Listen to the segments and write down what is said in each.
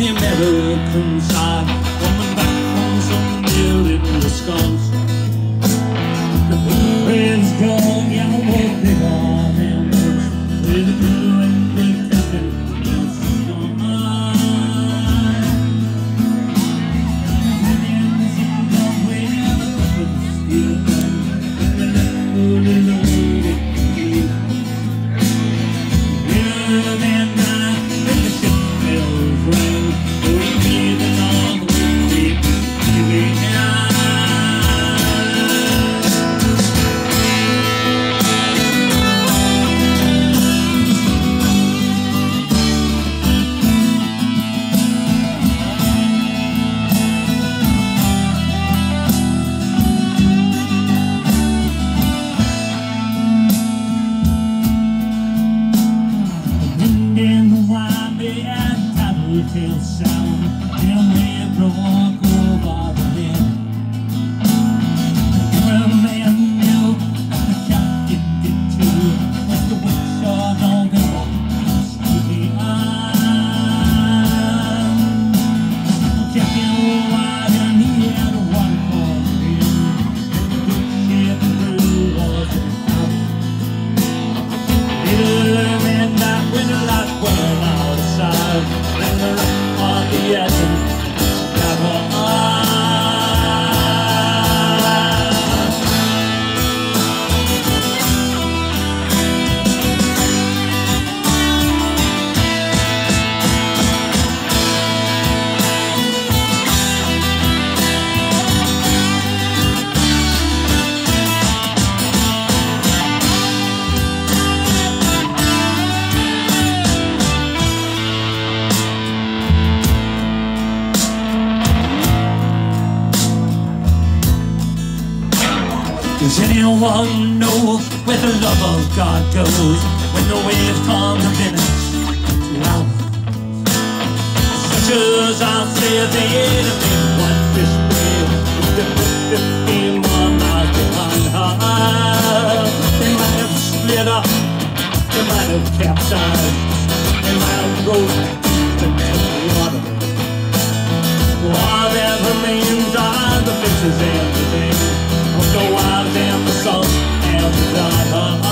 the American side, coming back from some deal in Wisconsin. The gone, sound Till we walk Does anyone know where the love of God goes when the waves come to Venice to hours? Such as I'll say the enemy what this if they put fifteen more miles behind her. They might have split up, they might have capsized, they might have rolled and the salt and the dark.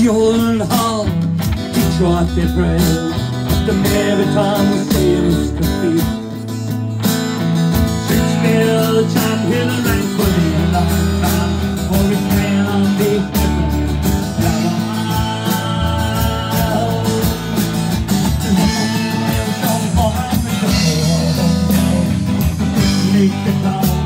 Jolen Hall, Detroit Betrayal, the Maritime Church Defeat. chime John the rain for the last time, for his man on the Make the call.